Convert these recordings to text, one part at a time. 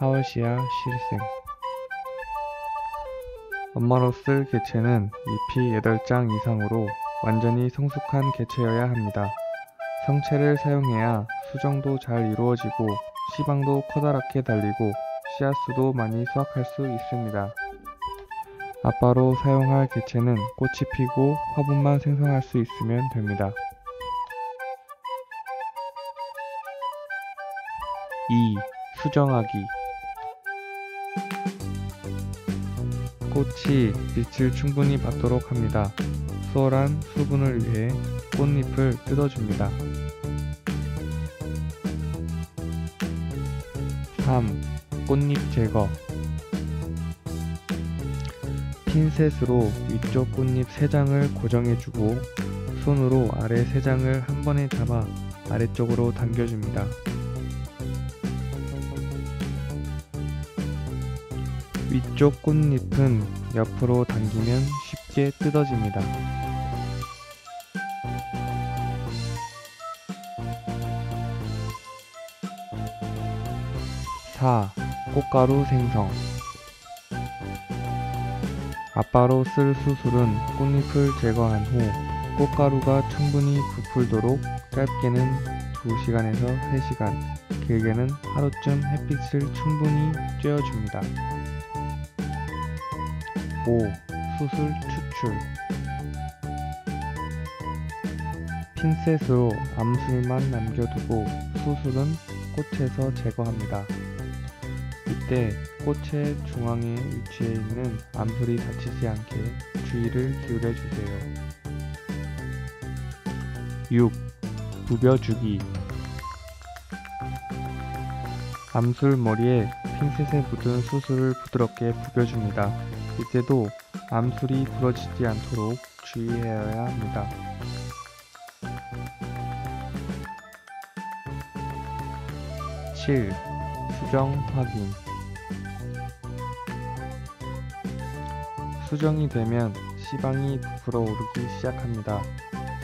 하워시아 실생 엄마로 쓸 개체는 잎이 8장 이상으로 완전히 성숙한 개체여야 합니다. 성체를 사용해야 수정도 잘 이루어지고 씨방도 커다랗게 달리고 씨앗수도 많이 수확할 수 있습니다. 아빠로 사용할 개체는 꽃이 피고 화분만 생성할 수 있으면 됩니다. 2. 수정하기 꽃이 빛을 충분히 받도록 합니다. 수월한 수분을 위해 꽃잎을 뜯어줍니다. 3. 꽃잎 제거 핀셋으로 위쪽 꽃잎 3장을 고정해주고 손으로 아래 3장을 한 번에 잡아 아래쪽으로 당겨줍니다. 위쪽 꽃잎은 옆으로 당기면 쉽게 뜯어집니다. 4. 꽃가루 생성 아빠로 쓸 수술은 꽃잎을 제거한 후 꽃가루가 충분히 부풀도록 짧게는 2시간에서 3시간, 길게는 하루쯤 햇빛을 충분히 쬐어줍니다. 5. 수술 추출 핀셋으로 암술만 남겨두고 수술은 꽃에서 제거합니다. 이때 꽃의 중앙에 위치해 있는 암술이 다치지 않게 주의를 기울여 주세요. 6. 부벼주기 암술 머리에 핀셋에 묻은 수술을 부드럽게 부벼줍니다. 이때도 암술이 부러지지 않도록 주의해야 합니다. 7. 수정 확인 수정이 되면 시방이 부풀어 오르기 시작합니다.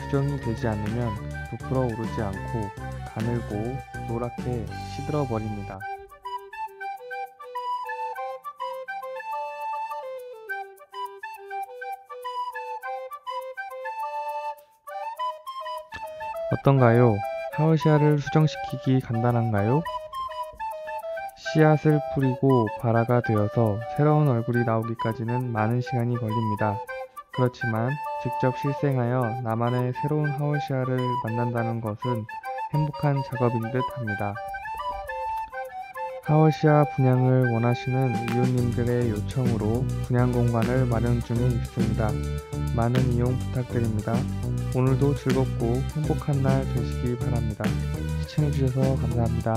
수정이 되지 않으면 부풀어 오르지 않고 가늘고 노랗게 시들어 버립니다. 어떤가요? 하우시아를 수정시키기 간단한가요? 씨앗을 뿌리고 발화가 되어서 새로운 얼굴이 나오기까지는 많은 시간이 걸립니다. 그렇지만 직접 실생하여 나만의 새로운 하우시아를 만난다는 것은 행복한 작업인 듯 합니다. 하우시아 분양을 원하시는 이웃님들의 요청으로 분양 공간을 마련 중에 있습니다. 많은 이용 부탁드립니다. 오늘도 즐겁고 행복한 날 되시길 바랍니다. 시청해주셔서 감사합니다.